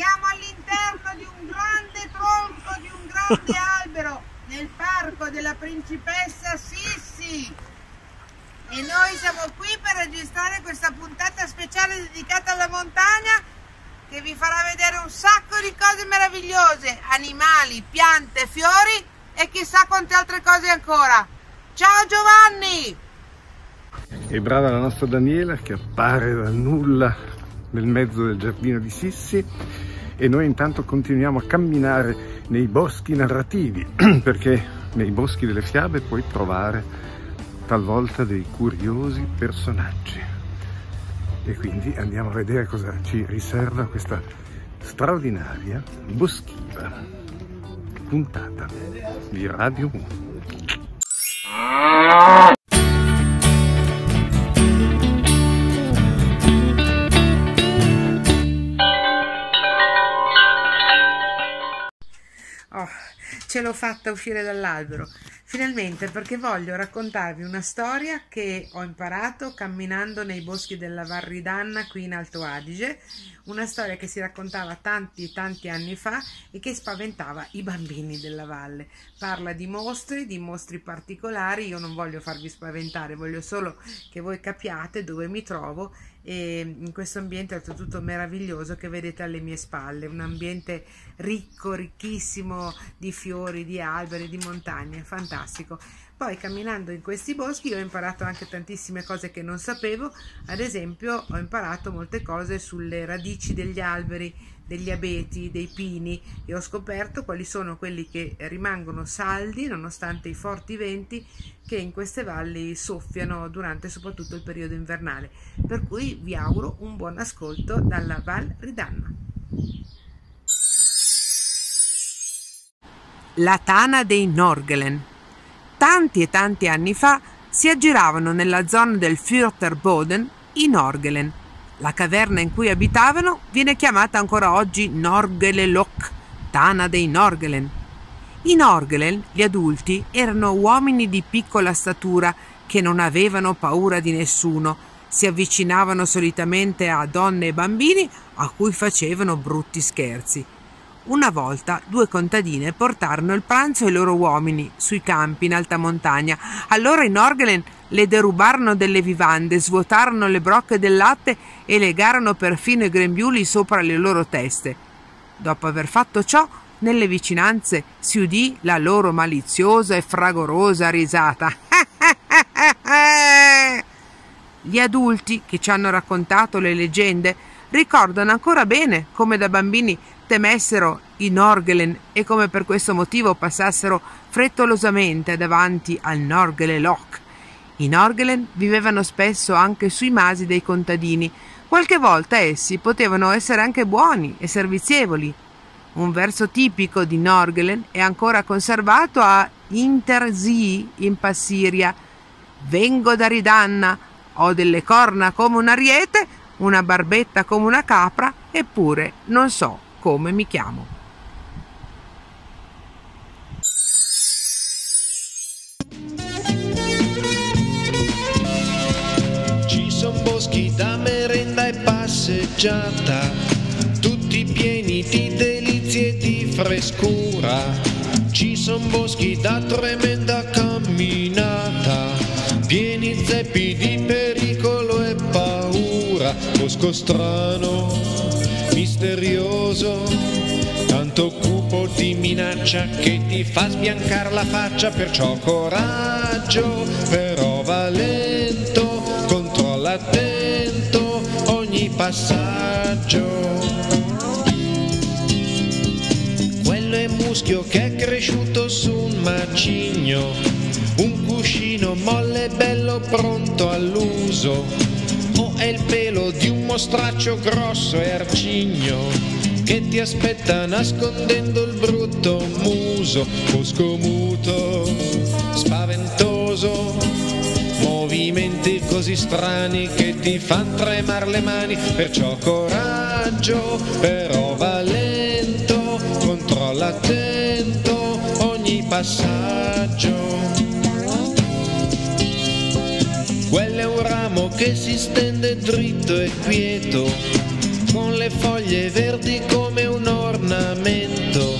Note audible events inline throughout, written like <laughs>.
Siamo all'interno di un grande tronco di un grande <laughs> albero nel parco della principessa Sissi. E noi siamo qui per registrare questa puntata speciale dedicata alla montagna che vi farà vedere un sacco di cose meravigliose, animali, piante, fiori e chissà quante altre cose ancora. Ciao Giovanni! E brava la nostra Daniela che appare dal nulla nel mezzo del giardino di Sissi e noi intanto continuiamo a camminare nei boschi narrativi <clears throat> perché nei boschi delle fiabe puoi trovare talvolta dei curiosi personaggi e quindi andiamo a vedere cosa ci riserva questa straordinaria boschiva puntata di Radio 1. Ce l'ho fatta uscire dall'albero. Finalmente perché voglio raccontarvi una storia che ho imparato camminando nei boschi della Varridanna qui in Alto Adige, una storia che si raccontava tanti tanti anni fa e che spaventava i bambini della valle. Parla di mostri, di mostri particolari, io non voglio farvi spaventare, voglio solo che voi capiate dove mi trovo e in questo ambiente oltretutto meraviglioso che vedete alle mie spalle, un ambiente ricco, ricchissimo di fiori, di alberi, di montagne, fantastico. Poi camminando in questi boschi ho imparato anche tantissime cose che non sapevo, ad esempio ho imparato molte cose sulle radici degli alberi, degli abeti, dei pini e ho scoperto quali sono quelli che rimangono saldi nonostante i forti venti che in queste valli soffiano durante soprattutto il periodo invernale. Per cui vi auguro un buon ascolto dalla Val Ridanna. La tana dei Norgelen tanti e tanti anni fa si aggiravano nella zona del Fürterboden i Norgelen. La caverna in cui abitavano viene chiamata ancora oggi Norgelelok, Tana dei Norgelen. I Norgelen, gli adulti, erano uomini di piccola statura che non avevano paura di nessuno, si avvicinavano solitamente a donne e bambini a cui facevano brutti scherzi. Una volta due contadine portarono il pranzo ai loro uomini sui campi in alta montagna. Allora i Norgelen le derubarono delle vivande, svuotarono le brocche del latte e legarono perfino i grembiuli sopra le loro teste. Dopo aver fatto ciò, nelle vicinanze si udì la loro maliziosa e fragorosa risata. <laughs> Gli adulti che ci hanno raccontato le leggende ricordano ancora bene come da bambini temessero i Norgelen e come per questo motivo passassero frettolosamente davanti al Norgele Loch. I Norgelen vivevano spesso anche sui masi dei contadini. Qualche volta essi potevano essere anche buoni e servizievoli. Un verso tipico di Norgelen è ancora conservato a Interzii in Passiria. Vengo da Ridanna, ho delle corna come un ariete, una barbetta come una capra, eppure non so come mi chiamo. Boschi da merenda e passeggiata, tutti pieni di delizie e di frescura. Ci son boschi da tremenda camminata, pieni zeppi di pericolo e paura. Bosco strano, misterioso, tanto cupo di minaccia che ti fa sbiancare la faccia, perciò coraggio, però va passaggio. Quello è muschio che è cresciuto su un macigno, un cuscino molle bello pronto all'uso o è il pelo di un mostraccio grosso e arcigno che ti aspetta nascondendo il brutto muso, bosco muto, così strani che ti fan tremare le mani, perciò coraggio, però va lento, controlla attento ogni passaggio. Quello è un ramo che si stende dritto e quieto, con le foglie verdi come un ornamento,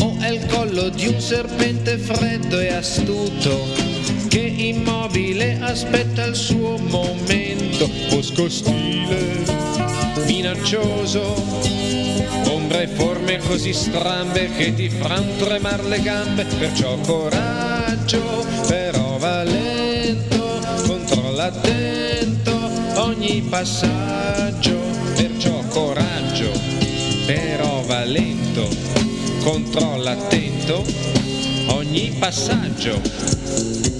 o è il collo di un serpente freddo e astuto, che immobile aspetta il suo momento, bosco stile, minaccioso ombre e forme così strambe che ti fan tremar le gambe, perciò coraggio, però va lento, controlla attento ogni passaggio, perciò coraggio, però va lento, controlla attento ogni passaggio.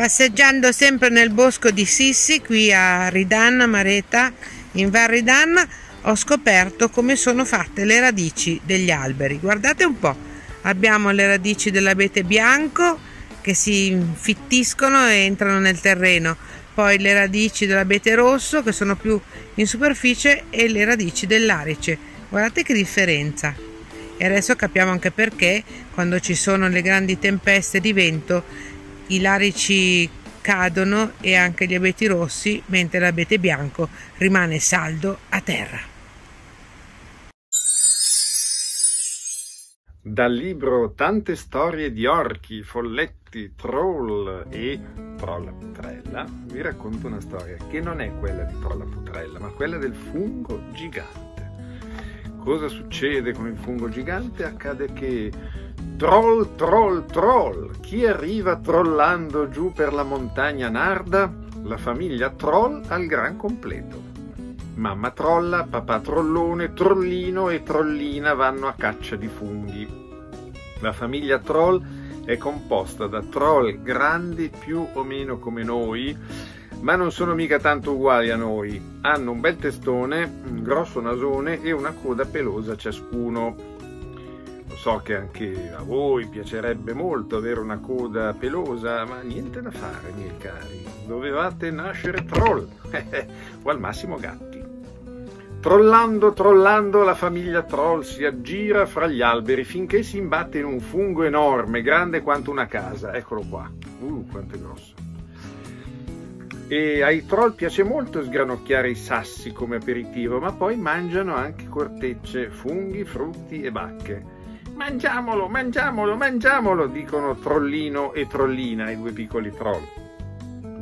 Passeggiando sempre nel bosco di Sissi, qui a Ridanna, Mareta, in Val Ridanna, ho scoperto come sono fatte le radici degli alberi. Guardate un po', abbiamo le radici dell'abete bianco che si infittiscono e entrano nel terreno, poi le radici dell'abete rosso che sono più in superficie e le radici dell'arice. Guardate che differenza. E adesso capiamo anche perché quando ci sono le grandi tempeste di vento i larici cadono e anche gli abeti rossi, mentre l'abete bianco rimane saldo a terra. Dal libro Tante storie di orchi, folletti, troll e trolla putrella vi racconto una storia che non è quella di trolla putrella, ma quella del fungo gigante. Cosa succede con il fungo gigante? Accade che Troll, troll, troll. Chi arriva trollando giù per la montagna Narda? La famiglia Troll al gran completo. Mamma trolla, papà trollone, trollino e trollina vanno a caccia di funghi. La famiglia Troll è composta da troll grandi più o meno come noi, ma non sono mica tanto uguali a noi. Hanno un bel testone, un grosso nasone e una coda pelosa ciascuno so che anche a voi piacerebbe molto avere una coda pelosa, ma niente da fare, miei cari. Dovevate nascere troll, <laughs> o al massimo gatti. Trollando, trollando, la famiglia troll si aggira fra gli alberi finché si imbatte in un fungo enorme, grande quanto una casa. Eccolo qua. Uh, quanto è grosso. E ai troll piace molto sgranocchiare i sassi come aperitivo, ma poi mangiano anche cortecce, funghi, frutti e bacche. Mangiamolo, mangiamolo, mangiamolo, dicono Trollino e Trollina, i due piccoli troll.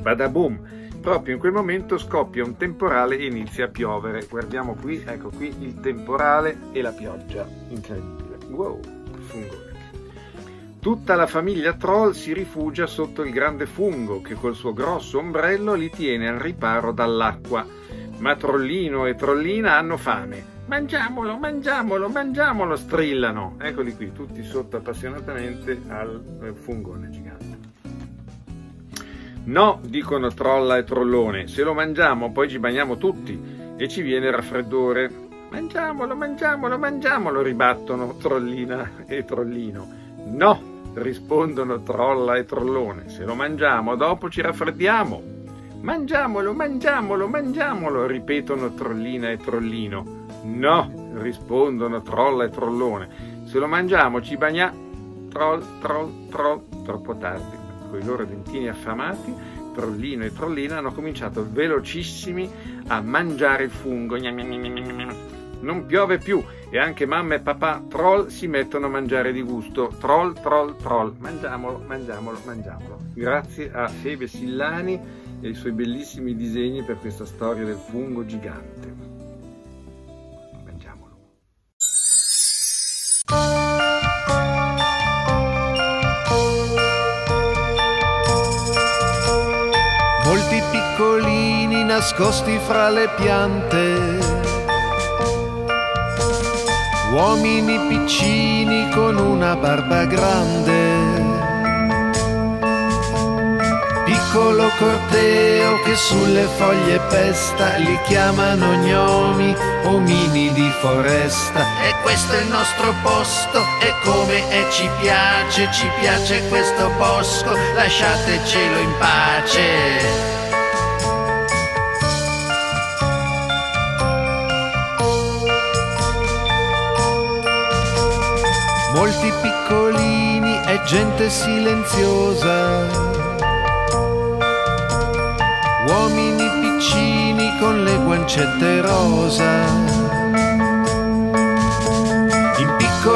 Badaboom, proprio in quel momento scoppia un temporale e inizia a piovere. Guardiamo qui, ecco qui il temporale e la pioggia. Incredibile. Wow, fungone. Tutta la famiglia troll si rifugia sotto il grande fungo che col suo grosso ombrello li tiene al riparo dall'acqua. Ma Trollino e Trollina hanno fame Mangiamolo, mangiamolo, mangiamolo, strillano. Eccoli qui, tutti sotto appassionatamente al eh, fungone gigante. No, dicono Trolla e Trollone, se lo mangiamo poi ci bagniamo tutti e ci viene raffreddore. Mangiamolo, mangiamolo, mangiamolo, ribattono Trollina e Trollino. No, rispondono Trolla e Trollone, se lo mangiamo dopo ci raffreddiamo. Mangiamolo, mangiamolo, mangiamolo, ripetono Trollina e Trollino. No, rispondono trolla e trollone. Se lo mangiamo ci bagna... Troll, troll, troll. Troppo tardi. Con i loro dentini affamati, trollino e trollina hanno cominciato velocissimi a mangiare il fungo. Non piove più e anche mamma e papà troll si mettono a mangiare di gusto. Troll, troll, troll. Mangiamolo, mangiamolo, mangiamolo. Grazie a Febe Sillani e i suoi bellissimi disegni per questa storia del fungo gigante. Nascosti fra le piante. Uomini piccini con una barba grande. Piccolo corteo che sulle foglie pesta, li chiamano gnomi, omini di foresta. E questo è il nostro posto, e come è ci piace, ci piace questo bosco, lasciatecelo in pace. Molti piccolini e gente silenziosa. Uomini piccini con le guancette rosa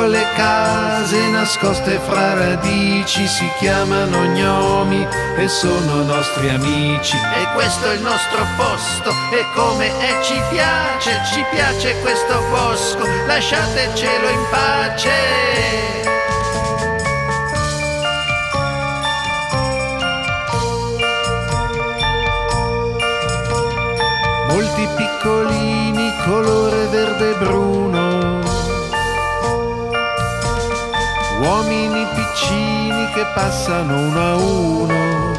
piccole case nascoste fra radici si chiamano gnomi e sono nostri amici. E questo è il nostro posto e come e ci piace, ci piace questo bosco, lasciatecelo in pace. Passano uno a uno.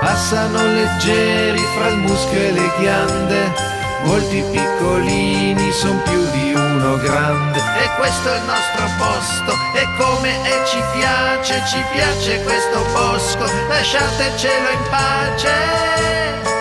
Passano leggeri fra il muschio e le ghiande, molti piccolini son più di uno grande. E questo è il nostro posto, e come e ci piace, ci piace questo bosco, lasciatecelo in pace.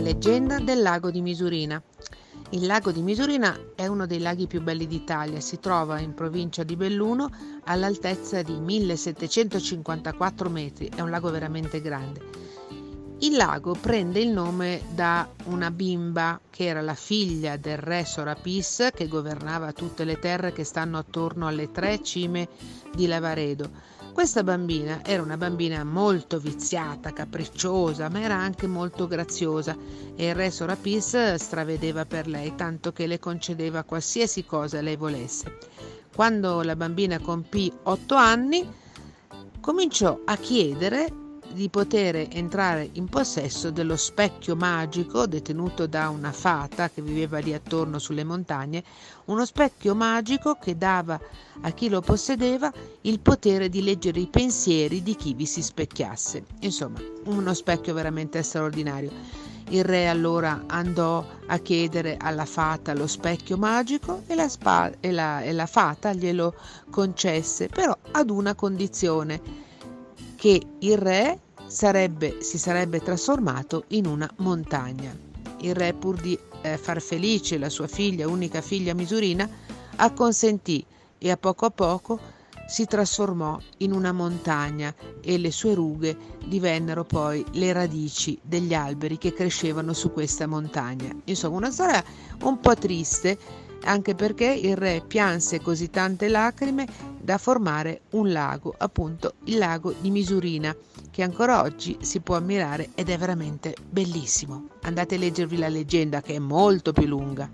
Leggenda del lago di Misurina. Il lago di Misurina è uno dei laghi più belli d'Italia, si trova in provincia di Belluno all'altezza di 1754 metri, è un lago veramente grande. Il lago prende il nome da una bimba che era la figlia del re Sorapis che governava tutte le terre che stanno attorno alle tre cime di Lavaredo questa bambina era una bambina molto viziata, capricciosa, ma era anche molto graziosa e il re Sorapis stravedeva per lei, tanto che le concedeva qualsiasi cosa lei volesse. Quando la bambina compì otto anni, cominciò a chiedere di poter entrare in possesso dello specchio magico detenuto da una fata che viveva lì attorno sulle montagne, uno specchio magico che dava a chi lo possedeva il potere di leggere i pensieri di chi vi si specchiasse. Insomma, uno specchio veramente straordinario. Il re allora andò a chiedere alla fata lo specchio magico e la, spa- e la, e la fata glielo concesse, però ad una condizione che il re sarebbe, si sarebbe trasformato in una montagna. Il re, pur di eh, far felice la sua figlia, unica figlia misurina, acconsentì e a poco a poco si trasformò in una montagna e le sue rughe divennero poi le radici degli alberi che crescevano su questa montagna. Insomma, una storia un po' triste, anche perché il re pianse così tante lacrime da formare un lago, appunto il lago di Misurina, che ancora oggi si può ammirare ed è veramente bellissimo. Andate a leggervi la leggenda che è molto più lunga.